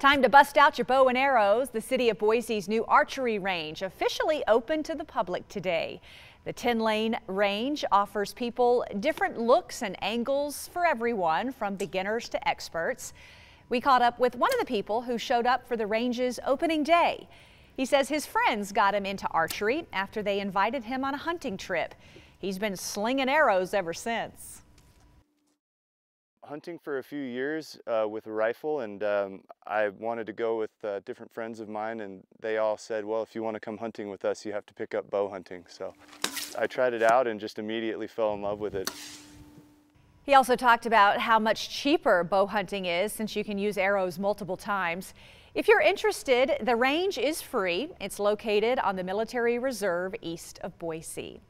Time to bust out your bow and arrows. The city of Boise's new archery range officially opened to the public today. The 10 lane range offers people different looks and angles for everyone from beginners to experts. We caught up with one of the people who showed up for the range's opening day. He says his friends got him into archery after they invited him on a hunting trip. He's been slinging arrows ever since hunting for a few years uh, with a rifle and um, I wanted to go with uh, different friends of mine and they all said, well, if you want to come hunting with us, you have to pick up bow hunting. So I tried it out and just immediately fell in love with it. He also talked about how much cheaper bow hunting is since you can use arrows multiple times. If you're interested, the range is free. It's located on the Military Reserve east of Boise.